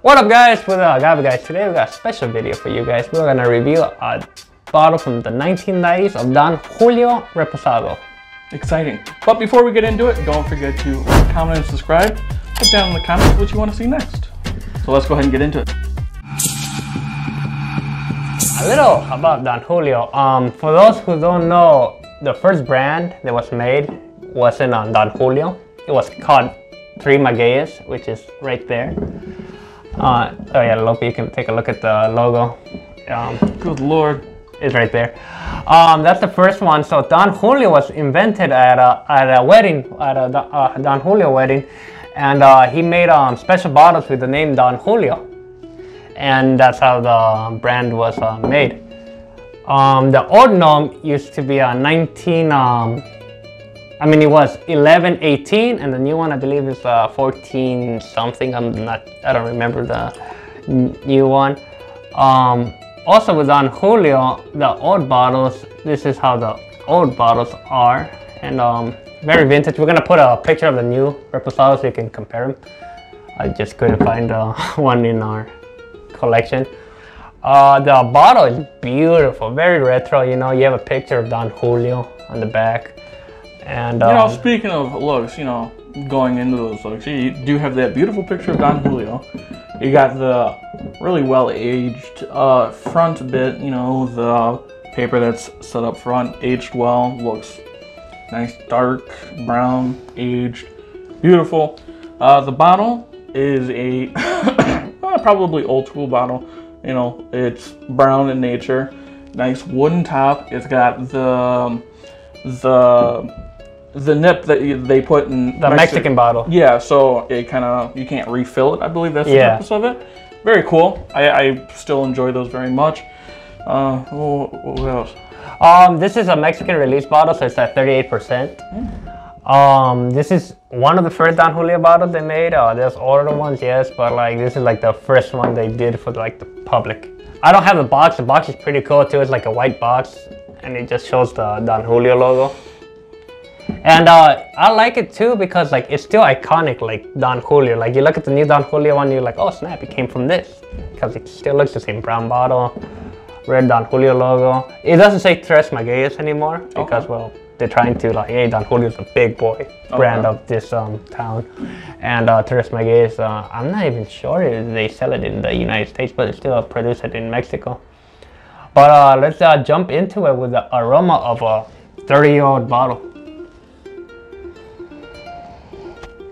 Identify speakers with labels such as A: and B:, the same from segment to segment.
A: What up guys, what's up Agave guys? Today we got a special video for you guys. We're gonna review a bottle from the 1990s of Don Julio Reposado.
B: Exciting. But before we get into it, don't forget to comment and subscribe. Put down in the comments what you want to see next. So let's go ahead and get into it.
A: A little about Don Julio. Um, for those who don't know, the first brand that was made wasn't on Don Julio. It was called Three Magueyes, which is right there. Uh, oh yeah, Lope, you can take a look at the logo. Um,
B: Good lord.
A: It's right there. Um, that's the first one. So Don Julio was invented at a, at a wedding, at a uh, Don Julio wedding. And uh, he made um, special bottles with the name Don Julio. And that's how the brand was uh, made. Um, the old NOM used to be a 19, um, I mean, it was 11, 18, and the new one I believe is uh, 14 something. I'm not, I don't remember the new one. Um, also with Don Julio, the old bottles, this is how the old bottles are. And um, very vintage. We're gonna put a picture of the new Reposado so you can compare them. I just couldn't find uh, one in our collection. Uh, the bottle is beautiful, very retro. You know, you have a picture of Don Julio on the back. And
B: um, you know,
A: um,
B: speaking of looks, you know, going into those looks, you do have that beautiful picture of Don Julio. You got the really well aged uh, front bit. You know, the paper that's set up front, aged well, looks nice, dark brown, aged, beautiful. Uh, the bottle is a probably old school bottle. You know, it's brown in nature, nice wooden top. It's got the the the nip that they put in
A: the Mexi Mexican bottle.
B: Yeah, so it kind of you can't refill it. I believe that's the purpose of it. Very cool. I, I still enjoy those very much. Uh, what, else?
A: Um, this is a Mexican release bottle, so it's at 38%. Mm. Um, this is one of the first Don Julio bottles they made. Uh, there's older ones, yes, but like this is like the first one they did for like the public. I don't have the box. The box is pretty cool too. It's like a white box, and it just shows the Don Julio logo. And uh, I like it too because like it's still iconic like Don Julio. Like you look at the new Don Julio one, you're like, oh snap, it came from this. Because it still looks the same brown bottle, red Don Julio logo. It doesn't say Tres Magueyes anymore because okay. well, they're trying to like, hey, Don Julio's a big boy brand okay. of this um, town. And uh, Tres Magueyes, uh, I'm not even sure if they sell it in the United States, but they still produce it in Mexico. But uh, let's uh, jump into it with the aroma of a 30 year old bottle.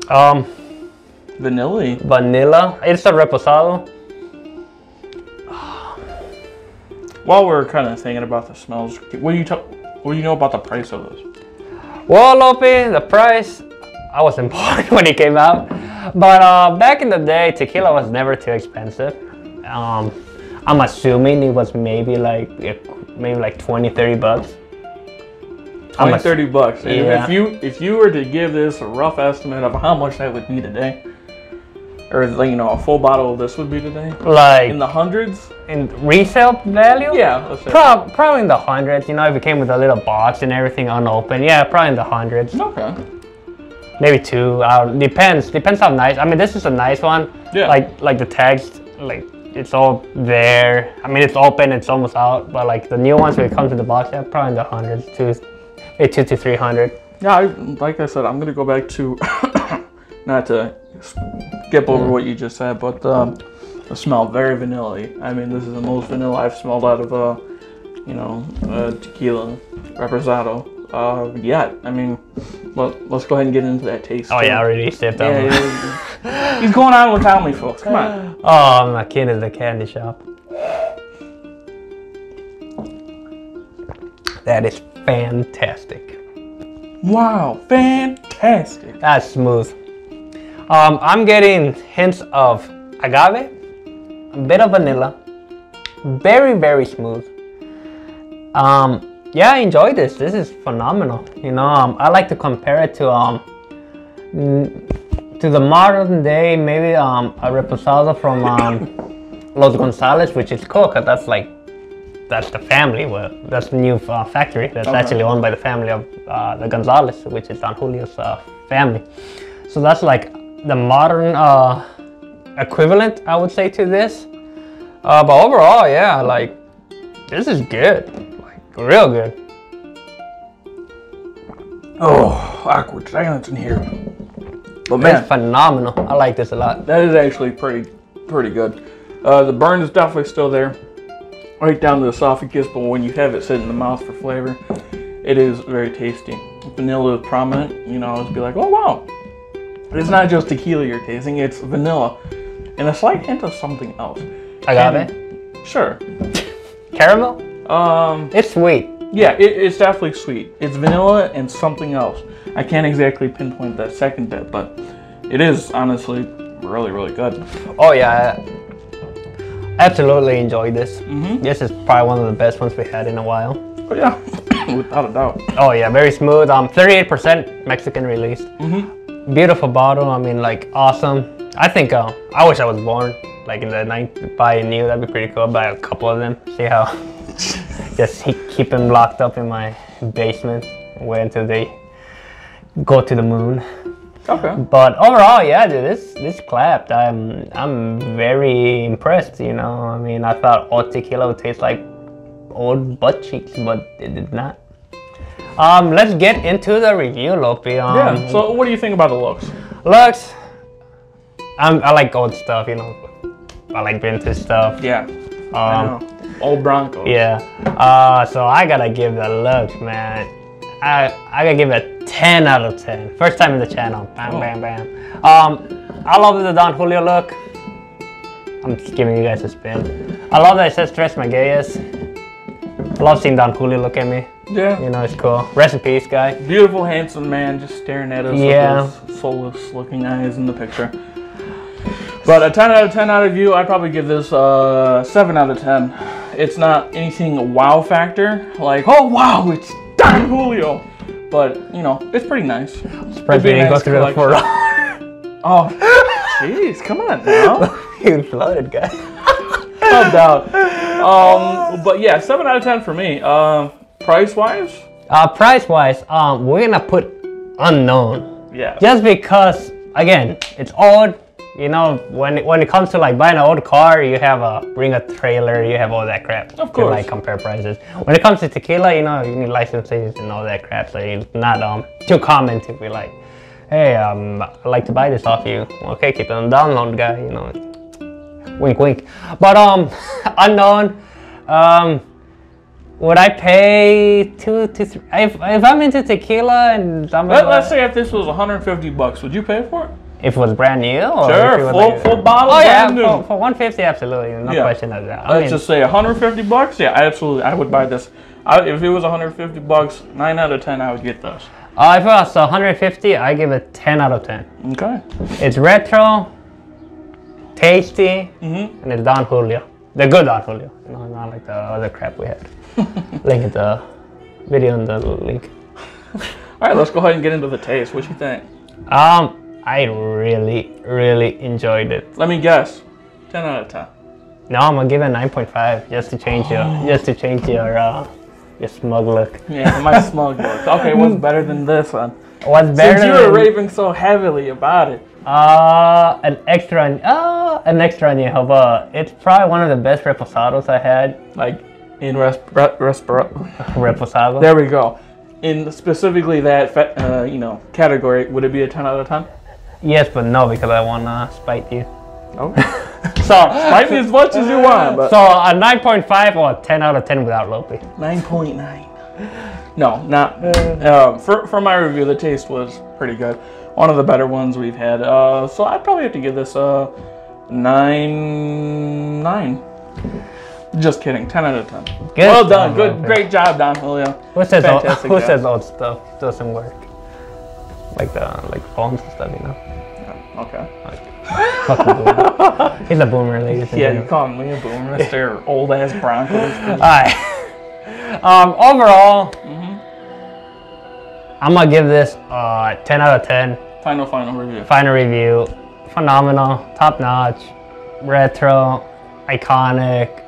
A: Um,
B: vanilla.
A: Vanilla. It's a reposado.
B: While we're kind of thinking about the smells, what do you talk? What do you know about the price of those?
A: Well, Lope, the price. I wasn't born when it came out, but uh, back in the day, tequila was never too expensive. Um, I'm assuming it was maybe like maybe like 20, 30 bucks.
B: 20, 30 bucks. Yeah. If you if you were to give this a rough estimate of how much that would be today, or you know a full bottle of this would be today,
A: like
B: in the hundreds,
A: in resale value,
B: yeah,
A: Pro- probably in the hundreds. You know, if it came with a little box and everything unopened, yeah, probably in the hundreds.
B: Okay.
A: Maybe two. Uh, depends. Depends how nice. I mean, this is a nice one.
B: Yeah.
A: Like like the tags, like it's all there. I mean, it's open. It's almost out. But like the new ones, when it comes in the box, yeah, probably in the hundreds too a two to three hundred.
B: Yeah, I, like I said, I'm gonna go back to not to skip over what you just said, but um, the smell very vanilla. I mean, this is the most vanilla I've smelled out of a, you know, a tequila reposado uh, yet. I mean, well, let's go ahead and get into that taste.
A: Oh yeah, I already sipped yeah,
B: yeah, He's going on without me, folks. Come on.
A: Oh, my kid is a candy shop. That is fantastic.
B: Wow, fantastic.
A: That's smooth. Um, I'm getting hints of agave, a bit of vanilla, very, very smooth. Um, yeah, I enjoy this. This is phenomenal. You know, um, I like to compare it to um, to the modern day, maybe um, a reposado from um, Los Gonzalez, which is cool because that's like that's the family. Well, that's the new uh, factory that's okay. actually owned by the family of uh, the Gonzalez, which is Don Julio's uh, family. So that's like the modern uh, equivalent, I would say, to this. Uh, but overall, yeah, like this is good, like real good.
B: Oh, awkward silence in here. But man, It's
A: phenomenal. I like this a lot.
B: that is actually pretty pretty good. Uh, the burn is definitely still there, right down the esophagus. But when you have it sit in the mouth for flavor, it is very tasty. Vanilla is prominent. You know, it's be like, oh wow, it's not just tequila you're tasting; it's vanilla, and a slight hint of something else.
A: Agave,
B: And- Sure.
A: caramel.
B: Um,
A: It's sweet.
B: yeah, it, it's definitely sweet. It's vanilla and something else. I can't exactly pinpoint that second bit, but it is honestly really, really good.
A: Oh yeah, absolutely enjoyed this.
B: Mhm.
A: This is probably one of the best ones we had in a while.
B: But yeah, without a doubt.
A: Oh yeah, very smooth. Um, 38% Mexican released.
B: Mm-hmm.
A: Beautiful bottle. I mean, like awesome. I think uh, I wish I was born like in the ninth. Buy a new. That'd be pretty cool. Buy a couple of them. See how. just keep them locked up in my basement. Wait until they go to the moon.
B: Okay.
A: But overall, yeah, dude, this this clapped. I'm I'm very impressed. You know, I mean, I thought old tequila would taste like old butt cheeks, but it did not. Um, let's get into the review, Lopi. Um,
B: Yeah. So, what do you think about the looks?
A: looks. I'm, I like old stuff. You know, I like vintage stuff.
B: Yeah. I
A: Um,
B: know. Old Broncos.
A: yeah. Uh, so I gotta give the looks, man. I I gotta give it a 10 out of 10. First time in the channel. Bam,
B: Oh.
A: bam, bam. Um, I love the Don Julio look. I'm just giving you guys a spin. I love that it says Tres Magueyes. I love seeing Don Julio look at me.
B: Yeah.
A: You know, it's cool. Rest in peace, guy.
B: Beautiful, handsome man just staring at us
A: Yeah.
B: with those soulless looking eyes in the picture. But a 10 out of 10 out of you, I'd probably give this a 7 out of 10. It's not anything a wow factor, like, oh wow, it's Julio. But, you know, it's pretty nice.
A: Surprised
B: be
A: we
B: a
A: didn't go through the four
B: Oh, jeez, come on now.
A: You flooded, guy.
B: No doubt. Um, but yeah, 7 out of 10 for me. Um, price wise,
A: Uh, price wise, um, we're gonna put unknown.
B: yeah.
A: just because again it's old you know when it, when it comes to like buying an old car you have a bring a trailer you have all that crap
B: Of
A: to
B: course.
A: like compare prices when it comes to tequila you know you need licenses and all that crap so it's not um too common to be like hey um i'd like to buy this off you okay keep it on download guy you know wink wink but um unknown um would I pay two to three? If, if I'm into tequila and I'm
B: Let, let's say if this was 150 bucks, would you pay for it?
A: If it was brand new? Or
B: Sure,
A: if it was
B: full-
A: like-
B: full bottle,
A: Oh yeah,
B: brand new.
A: for, for 150, absolutely, no
B: Yeah.
A: question of that. I
B: Let's
A: mean,
B: just say 150 bucks. Yeah, absolutely, I would buy this. I, if it was 150 bucks, nine out of 10, I would get this.
A: uh, if it was 150, I give it 10 out of 10.
B: Okay.
A: It's retro, tasty,
B: Mm-hmm.
A: and it's Don Julio. The good Don Julio, no, not like the other crap we had. link in the video in the link.
B: All right, let's go ahead and get into the taste. What you think?
A: Um, I really, really enjoyed it.
B: Let me guess. 10 out of 10.
A: No, I'm gonna give it 9.5 just to change your, just to change your, uh, your smug look.
B: Yeah, my smug look. Okay, what's better than this one?
A: What's better
B: Since you were raving so heavily about it.
A: Uh, an extra, uh, an extra añejo, it's probably one of the best reposados I had.
B: Like, in resp- re- respira-
A: Reposado.
B: There we go. In specifically that, uh, you know, category, would it be a 10 out of 10?
A: Yes, but no, because I wanna spite you.
B: Okay.
A: So,
B: Fight me as much as you want, but
A: so a 9.5 or a 10 out of 10 without Lopi.
B: 9.9. No, not. Uh, for, for my review, the taste was pretty good. One of the better ones we've had. Uh, so I'd probably have to give this a 9. 9. Just kidding. 10 out of 10.
A: Good
B: well done. Good.
A: Lopi.
B: Great job, Don Julio.
A: Who says old, who
B: job.
A: says old stuff doesn't work? Like the like phones and stuff, you know.
B: Okay.
A: Fucking boomer. He's a boomer, ladies
B: Yeah, you call me a boomer, Mr. Old ass Broncos.
A: Alright. Um, overall, Mhm. I'm gonna give this uh 10 out of 10.
B: Final, final review.
A: Final review. Phenomenal, top notch, retro, iconic.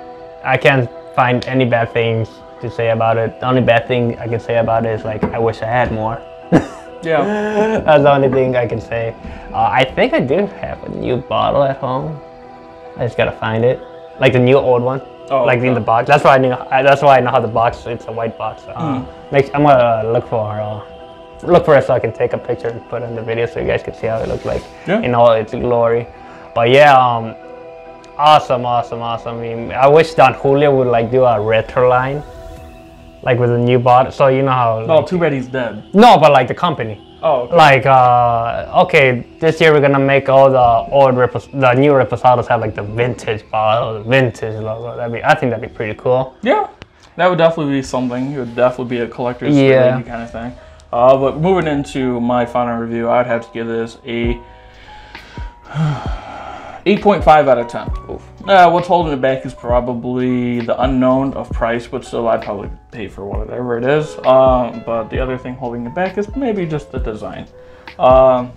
A: I can't find any bad things to say about it. The only bad thing I can say about it is like I wish I had more.
B: Yeah.
A: That's the only thing I can say. Uh, I think I do have a new bottle at home. I just gotta find it, like the new old one,
B: Oh,
A: like in the box. That's why I knew. I, that's why I know how the box. It's a white box. Uh, make, I'm gonna look for uh, look for it so I can take a picture and put it in the video so you guys can see how it looks like
B: Yeah.
A: in all its glory. But yeah, um, awesome, awesome, awesome. I mean, I wish Don Julio would like do a retro line, like with a new bottle. So you know how.
B: Well,
A: like-
B: too bad he's dead.
A: no, but like the company.
B: Oh, okay.
A: Like, uh, okay, this year we're gonna make all the old repos- the new reposados have like the vintage bottle, the vintage logo. That'd be, I think that'd be pretty cool.
B: Yeah, that would definitely be something. It would definitely be a collector's
A: Yeah.
B: kind of thing. Uh, but moving into my final review, I'd have to give this a 8.5 out of 10. Uh, what's holding it back is probably the unknown of price, but still, I'd probably pay for whatever it is. Um, but the other thing holding it back is maybe just the design. Um,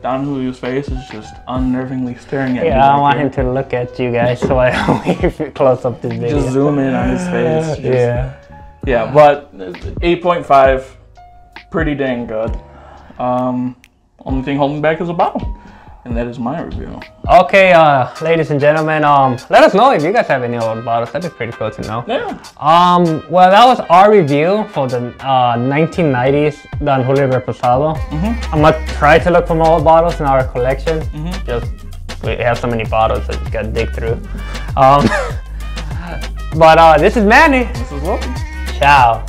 B: Don Julio's face is just unnervingly staring at me.
A: Yeah, I
B: back
A: want
B: here.
A: him to look at you guys, so I if you close up this video.
B: Just zoom in on his face. Just-
A: yeah.
B: Yeah, but 8.5, pretty dang good. Um, only thing holding back is a bottle. And that is my review.
A: Okay, uh, ladies and gentlemen, um, let us know if you guys have any old bottles. That'd be pretty cool to know.
B: Yeah.
A: Um, well, that was our review for the uh, 1990s Don Julio Reposado. Mhm. I'm gonna try to look for more old bottles in our collection. Mhm. Just we have so many bottles that you gotta dig through. Um, but uh, this is Manny.
B: This is Lopi.
A: Ciao.